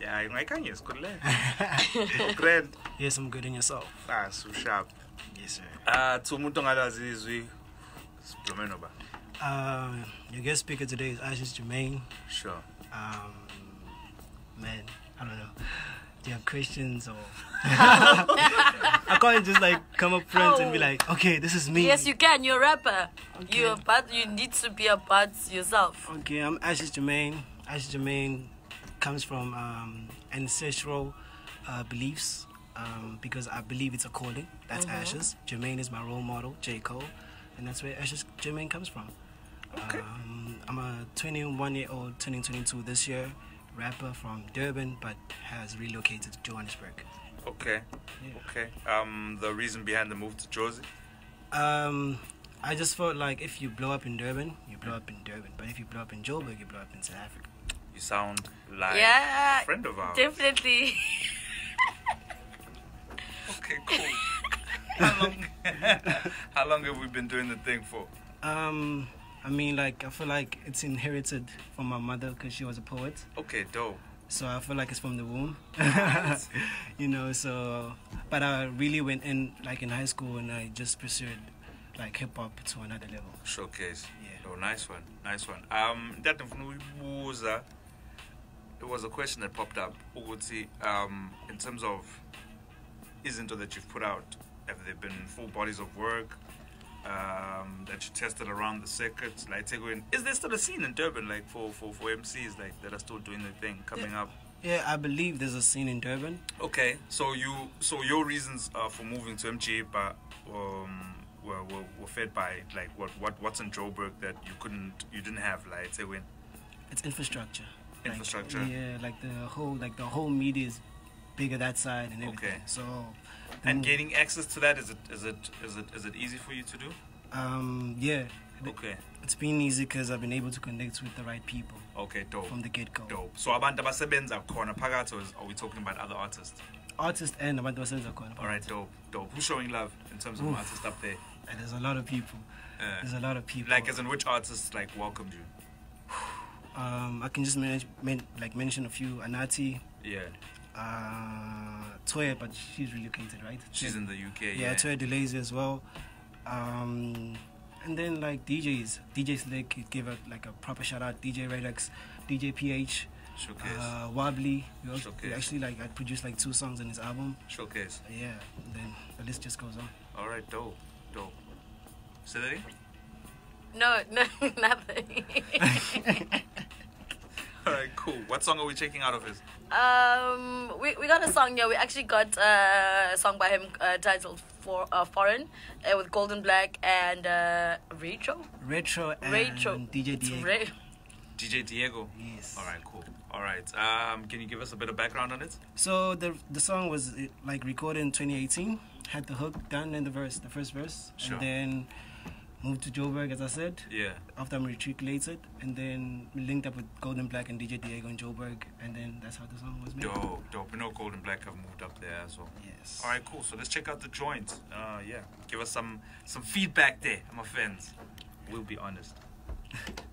Yeah, ngayikanye sikhululeke. Grand. Yes, I'm good in yourself. Ah, so sharp. Yes, sir. Ah, to umuntu ongalazi izwi. Sikhulume noba. Uh, your guest speaker today is Ashez Jermaine. Sure. Um, man, I don't know. Do you have questions or? I can't just like come up front and be Oh. like, okay, this is me. Yes, you can. You're a rapper. Okay. You're but you need to be a part yourself. Okay, I'm Ashez Jermaine. Ashez Jermaine comes from um, ancestral uh, beliefs um, because I believe it's a calling. That's Ashez. Jermaine is my role model, J. Cole, and that's where Ashez Jermaine comes from. Okay. Um, I'm a 21 year old, turning 22 this year, rapper from Durban, but has relocated to Johannesburg. Okay. Yeah. Okay. Um, the reason behind the move to Jozi. Um, I just felt like if you blow up in Durban, you blow up in Durban, but if you blow up in Joburg, you blow up in South Africa. You sound like Yeah, a friend of ours. Definitely. Okay, cool. how long? how long have we been doing the thing for? Um, I mean, like I feel like it's inherited from my mother because she was a poet. Okay, dope. So I feel like it's from the womb, you know. So, but I really went in like in high school and I just pursued like hip hop to another level. Showcase. Yeah. Oh, nice one. Nice one. Um, that ukuyibuza. It was a question that popped up. Ukuthi, um, in terms of izinto that you've put out, have there been full bodies of work um, that you tested around the circuit? Like, away- is there still a scene in Durban, like for, for, for MCs, like that are still doing their thing, coming up? Yeah, I believe there's a scene in Durban. Okay, so you so your reasons uh, for moving to MG but um, were, were, were fed by like what, what what's in Joburg that you couldn't you didn't have like say when It's infrastructure. Like, Infrastructure. yeah, like the whole like the whole media is bigger that side and everything. Okay. So. and gaining access to that is it is it is it is it easy for you to do? Um. Yeah. Okay, It's been easy because I've been able to connect with the right people okay, dope, from the get go. dope. So abantu abasebenza khona phakathi or are we talking about other artists? Artists and abantu basenza khona. All right, dope, dope. Who's showing love in terms of Oof. artists up there? And there's a lot of people. Uh, There's a lot of people. like as in which artists like welcomed you? Um, I can just manage, men, like mention a few. Anati, Yeah, uh, Toya, but she's relocated, right? she's in the UK. Yeah, Yeah, Toya Delazy as well. Um, and then like DJs, DJ Slick, he gave a, like a proper shout out. DJ Redex, DJ PH, showcase, uh, Wobbly. We also, Showcase. actually like I produced like two songs on his album. showcase. Yeah, and then the list just goes on. All right, dope, dope. Say that again? No, no, nothing. All right, cool. What song are we checking out of his? um, we, we got a song here. We actually got uh, a song by him uh, titled For uh, "Foreign" uh, with Golden Black and uh, Rachel. Retro and Rachel. DJ Diego. Ra- DJ Diego. Yes. All right, cool. All right. Um, can you give us a bit of background on it? So the the song was like recorded in 2018. Had the hook done in the verse, the first verse, Sure. and then moved to Joburg, as I said. Yeah. After I'm matriculated, and then we linked up with Golden Black and DJ Diego in Joburg, and then that's how the song was made. Dope, dope. We know Gold and Black have moved up there as well. Yes. All right, cool. So let's check out the joint. Uh, yeah. Give us some some feedback there, my friends. We'll be honest.